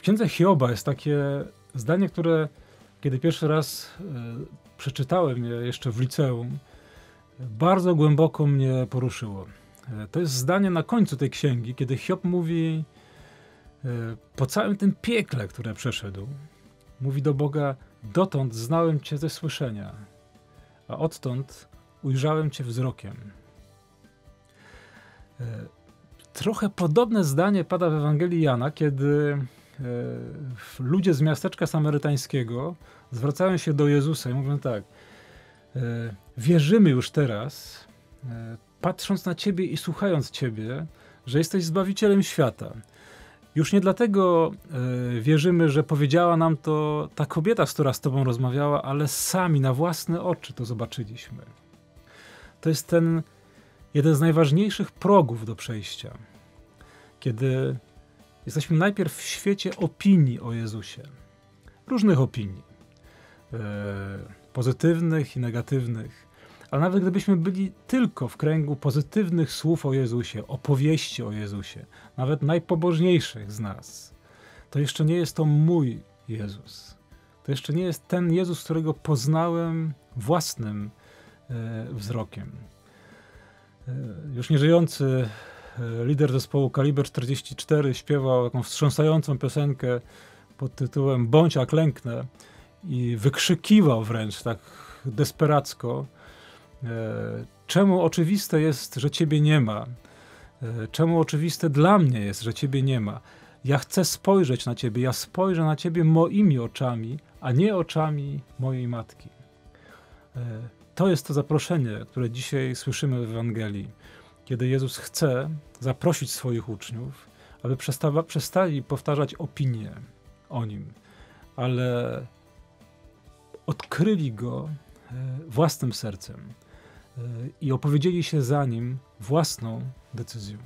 W księdze Hioba jest takie zdanie, które kiedy pierwszy raz e, przeczytałem je jeszcze w liceum, bardzo głęboko mnie poruszyło. E, to jest zdanie na końcu tej księgi, kiedy Hiob mówi e, po całym tym piekle, które przeszedł, mówi do Boga: Dotąd znałem Cię ze słyszenia, a odtąd ujrzałem Cię wzrokiem. Trochę podobne zdanie pada w Ewangelii Jana, kiedy ludzie z miasteczka samarytańskiego zwracają się do Jezusa i mówią tak: e, Wierzymy już teraz, e, patrząc na Ciebie i słuchając Ciebie, że jesteś zbawicielem świata. Już nie dlatego e, wierzymy, że powiedziała nam to ta kobieta, z która z Tobą rozmawiała, ale sami na własne oczy to zobaczyliśmy. To jest ten jeden z najważniejszych progów do przejścia, kiedy jesteśmy najpierw w świecie opinii o Jezusie, różnych opinii. E, pozytywnych i negatywnych. Ale nawet gdybyśmy byli tylko w kręgu pozytywnych słów o Jezusie, opowieści o Jezusie, nawet najpobożniejszych z nas, to jeszcze nie jest to mój Jezus. To jeszcze nie jest ten Jezus, którego poznałem własnym e, wzrokiem. E, już nieżyjący lider zespołu Kaliber 44 śpiewał taką wstrząsającą piosenkę pod tytułem Bądź a klęknę i wykrzykiwał wręcz tak desperacko, e, czemu oczywiste jest, że ciebie nie ma, e, czemu oczywiste dla mnie jest, że ciebie nie ma. Ja chcę spojrzeć na ciebie, ja spojrzę na ciebie moimi oczami, a nie oczami mojej matki. E, to jest to zaproszenie, które dzisiaj słyszymy w Ewangelii, kiedy Jezus chce zaprosić swoich uczniów, aby przestali powtarzać opinie o nim, ale odkryli go e, własnym sercem e, i opowiedzieli się za nim własną decyzją.